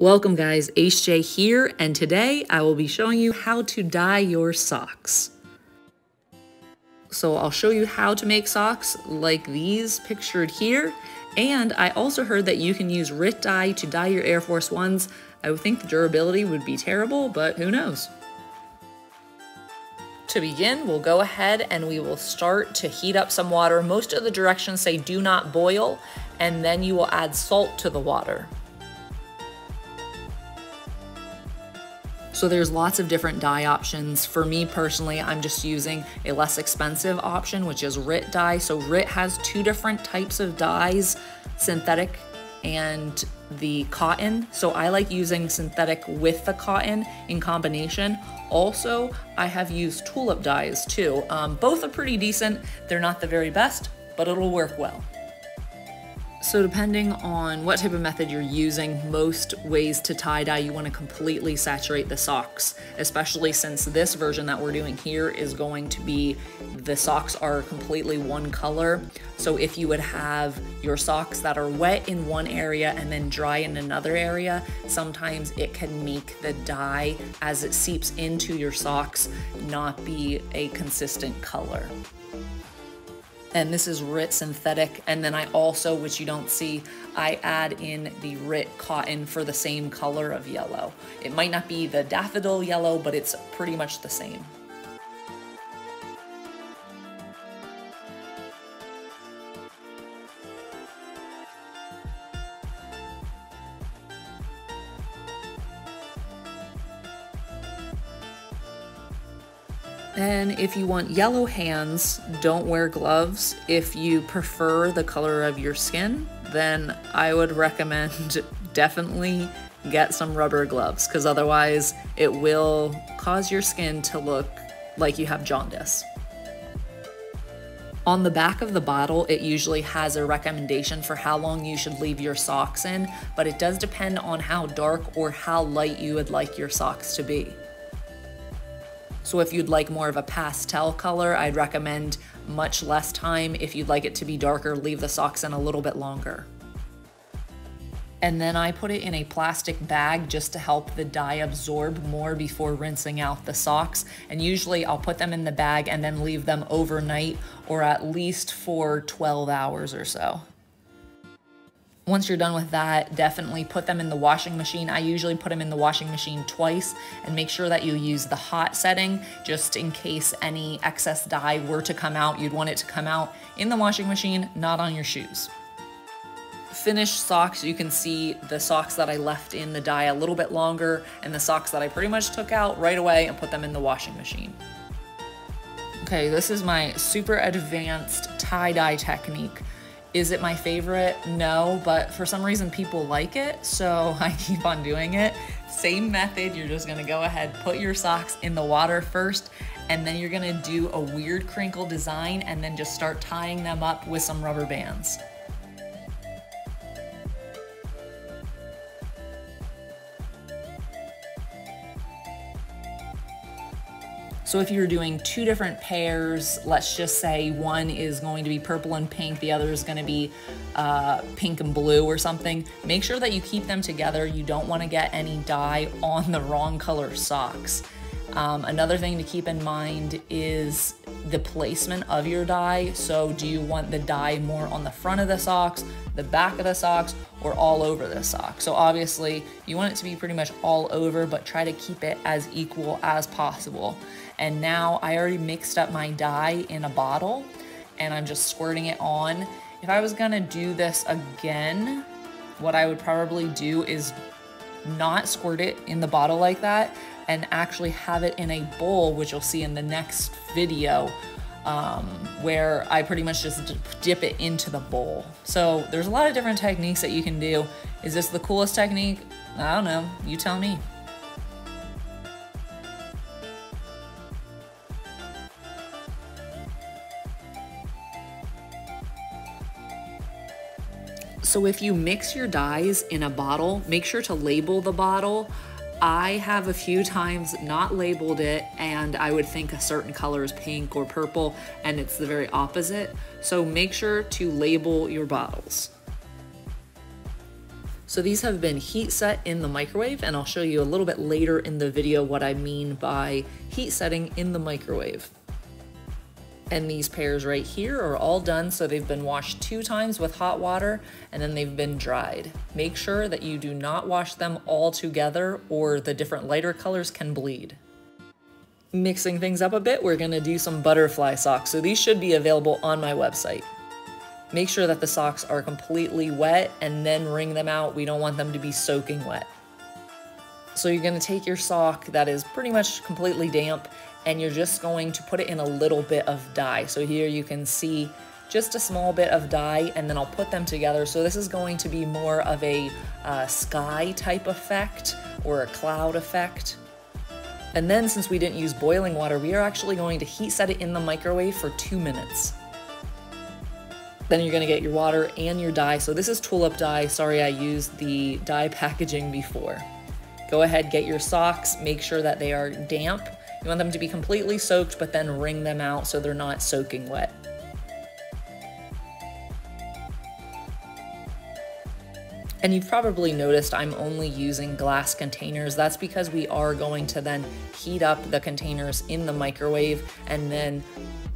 Welcome guys, HJ here, and today I will be showing you how to dye your socks. So I'll show you how to make socks like these pictured here, and I also heard that you can use RIT dye to dye your Air Force Ones. I would think the durability would be terrible, but who knows. To begin, we'll go ahead and we will start to heat up some water. Most of the directions say do not boil, and then you will add salt to the water. So there's lots of different dye options. For me personally, I'm just using a less expensive option, which is RIT dye. So RIT has two different types of dyes, synthetic and the cotton. So I like using synthetic with the cotton in combination. Also, I have used tulip dyes too. Um, both are pretty decent. They're not the very best, but it'll work well. So depending on what type of method you're using, most ways to tie dye, you want to completely saturate the socks, especially since this version that we're doing here is going to be, the socks are completely one color. So if you would have your socks that are wet in one area and then dry in another area, sometimes it can make the dye as it seeps into your socks not be a consistent color and this is RIT synthetic. And then I also, which you don't see, I add in the RIT cotton for the same color of yellow. It might not be the daffodil yellow, but it's pretty much the same. And if you want yellow hands, don't wear gloves. If you prefer the color of your skin, then I would recommend definitely get some rubber gloves because otherwise it will cause your skin to look like you have jaundice. On the back of the bottle, it usually has a recommendation for how long you should leave your socks in, but it does depend on how dark or how light you would like your socks to be. So if you'd like more of a pastel color, I'd recommend much less time. If you'd like it to be darker, leave the socks in a little bit longer. And then I put it in a plastic bag just to help the dye absorb more before rinsing out the socks. And usually I'll put them in the bag and then leave them overnight or at least for 12 hours or so. Once you're done with that, definitely put them in the washing machine. I usually put them in the washing machine twice and make sure that you use the hot setting just in case any excess dye were to come out. You'd want it to come out in the washing machine, not on your shoes. Finished socks, you can see the socks that I left in the dye a little bit longer and the socks that I pretty much took out right away and put them in the washing machine. Okay, this is my super advanced tie-dye technique. Is it my favorite? No, but for some reason people like it, so I keep on doing it. Same method, you're just gonna go ahead, put your socks in the water first, and then you're gonna do a weird crinkle design and then just start tying them up with some rubber bands. So if you're doing two different pairs, let's just say one is going to be purple and pink, the other is going to be uh, pink and blue or something, make sure that you keep them together. You don't want to get any dye on the wrong color socks. Um, another thing to keep in mind is the placement of your dye. So do you want the dye more on the front of the socks, the back of the socks, or all over the sock? So obviously you want it to be pretty much all over, but try to keep it as equal as possible. And now I already mixed up my dye in a bottle and I'm just squirting it on. If I was gonna do this again, what I would probably do is not squirt it in the bottle like that and actually have it in a bowl, which you'll see in the next video, um, where I pretty much just dip it into the bowl. So there's a lot of different techniques that you can do. Is this the coolest technique? I don't know, you tell me. So if you mix your dyes in a bottle, make sure to label the bottle. I have a few times not labeled it and I would think a certain color is pink or purple and it's the very opposite. So make sure to label your bottles. So these have been heat set in the microwave and I'll show you a little bit later in the video what I mean by heat setting in the microwave. And these pairs right here are all done, so they've been washed two times with hot water and then they've been dried. Make sure that you do not wash them all together or the different lighter colors can bleed. Mixing things up a bit, we're gonna do some butterfly socks. So these should be available on my website. Make sure that the socks are completely wet and then wring them out. We don't want them to be soaking wet. So you're gonna take your sock that is pretty much completely damp and you're just going to put it in a little bit of dye. So here you can see just a small bit of dye and then I'll put them together. So this is going to be more of a uh, sky type effect or a cloud effect. And then since we didn't use boiling water, we are actually going to heat set it in the microwave for two minutes. Then you're gonna get your water and your dye. So this is tulip dye. Sorry, I used the dye packaging before. Go ahead, get your socks, make sure that they are damp. You want them to be completely soaked, but then wring them out so they're not soaking wet. And you've probably noticed I'm only using glass containers. That's because we are going to then heat up the containers in the microwave and then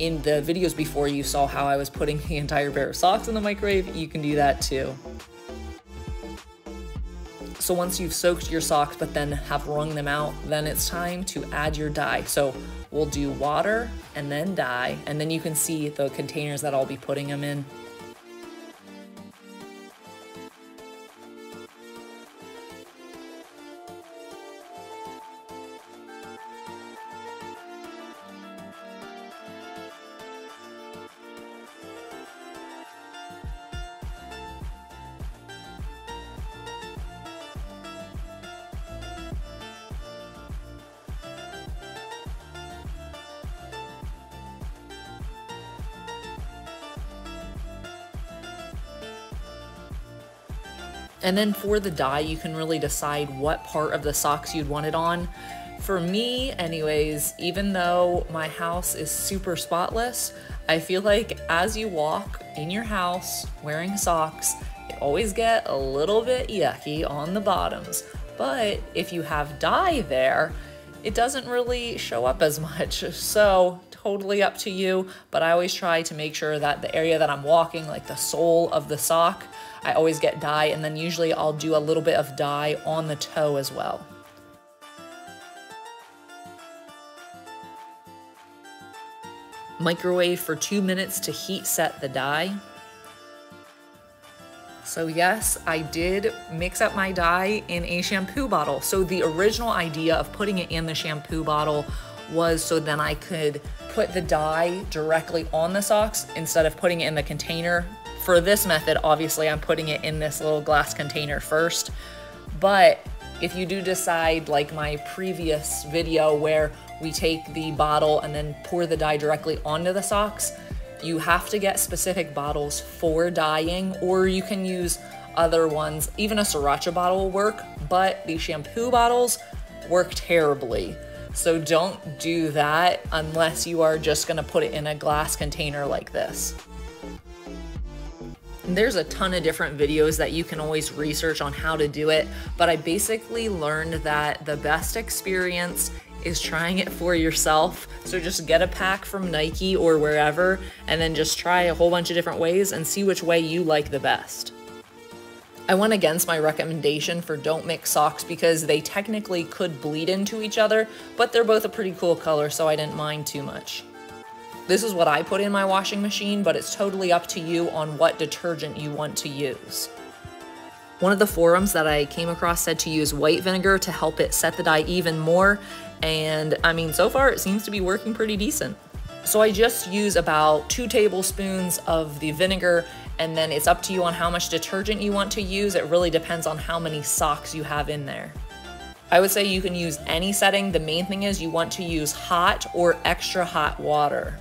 in the videos before you saw how I was putting the entire pair of socks in the microwave, you can do that too. So once you've soaked your socks but then have wrung them out, then it's time to add your dye. So we'll do water and then dye, and then you can see the containers that I'll be putting them in. And then for the dye, you can really decide what part of the socks you'd want it on. For me, anyways, even though my house is super spotless, I feel like as you walk in your house wearing socks, they always get a little bit yucky on the bottoms. But if you have dye there, it doesn't really show up as much. So totally up to you, but I always try to make sure that the area that I'm walking, like the sole of the sock, I always get dye and then usually I'll do a little bit of dye on the toe as well. Microwave for two minutes to heat set the dye. So yes, I did mix up my dye in a shampoo bottle. So the original idea of putting it in the shampoo bottle was so then I could put the dye directly on the socks instead of putting it in the container. For this method, obviously I'm putting it in this little glass container first, but if you do decide like my previous video where we take the bottle and then pour the dye directly onto the socks, you have to get specific bottles for dyeing or you can use other ones. Even a sriracha bottle will work, but the shampoo bottles work terribly. So don't do that unless you are just gonna put it in a glass container like this. There's a ton of different videos that you can always research on how to do it, but I basically learned that the best experience is trying it for yourself. So just get a pack from Nike or wherever and then just try a whole bunch of different ways and see which way you like the best. I went against my recommendation for don't mix socks because they technically could bleed into each other, but they're both a pretty cool color, so I didn't mind too much. This is what I put in my washing machine, but it's totally up to you on what detergent you want to use. One of the forums that I came across said to use white vinegar to help it set the dye even more, and I mean, so far it seems to be working pretty decent. So I just use about two tablespoons of the vinegar and then it's up to you on how much detergent you want to use. It really depends on how many socks you have in there. I would say you can use any setting. The main thing is you want to use hot or extra hot water.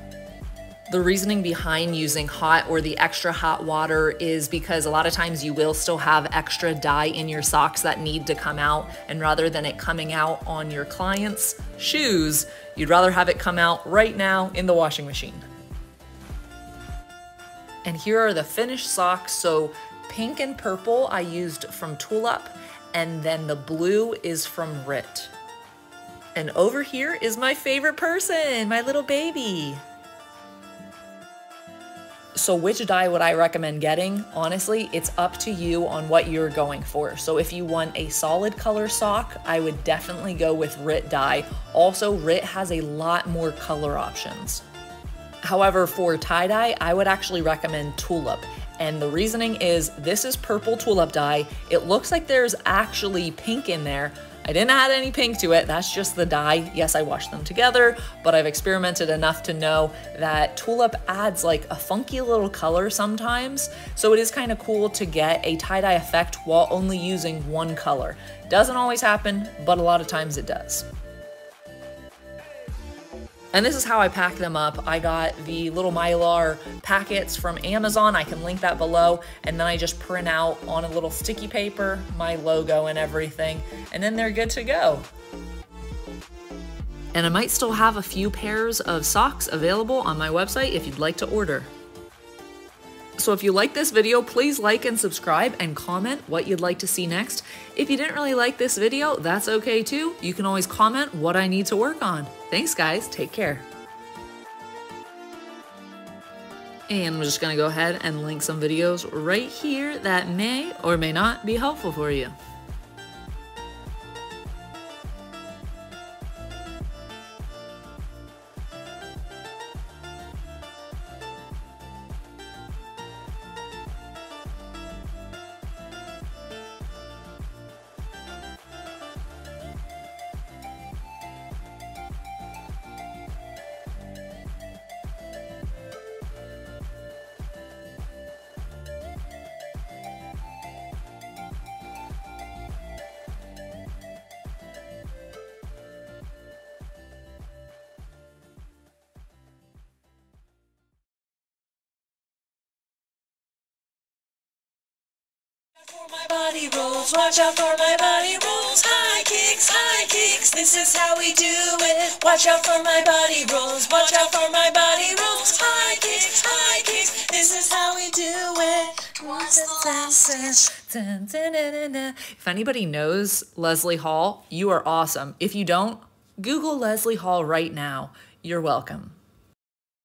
The reasoning behind using hot or the extra hot water is because a lot of times you will still have extra dye in your socks that need to come out. And rather than it coming out on your client's shoes, you'd rather have it come out right now in the washing machine. And here are the finished socks. So pink and purple I used from Tulip, and then the blue is from Rit. And over here is my favorite person, my little baby. So which dye would I recommend getting? Honestly, it's up to you on what you're going for. So if you want a solid color sock, I would definitely go with Rit dye. Also, Rit has a lot more color options. However, for tie-dye, I would actually recommend Tulip. And the reasoning is this is purple tulip dye. It looks like there's actually pink in there, I didn't add any pink to it, that's just the dye. Yes, I washed them together, but I've experimented enough to know that Tulip adds like a funky little color sometimes, so it is kind of cool to get a tie-dye effect while only using one color. Doesn't always happen, but a lot of times it does. And this is how I pack them up. I got the little Mylar packets from Amazon. I can link that below. And then I just print out on a little sticky paper my logo and everything. And then they're good to go. And I might still have a few pairs of socks available on my website if you'd like to order. So if you like this video, please like and subscribe and comment what you'd like to see next. If you didn't really like this video, that's okay too. You can always comment what I need to work on. Thanks guys, take care. And I'm just gonna go ahead and link some videos right here that may or may not be helpful for you. For my body rolls, watch out for my body rolls. High kicks, high kicks, this is how we do it. Watch out for my body rolls, watch out for my body rolls. High kicks, high kicks, this is how we do it. The? If anybody knows Leslie Hall, you are awesome. If you don't, Google Leslie Hall right now. You're welcome.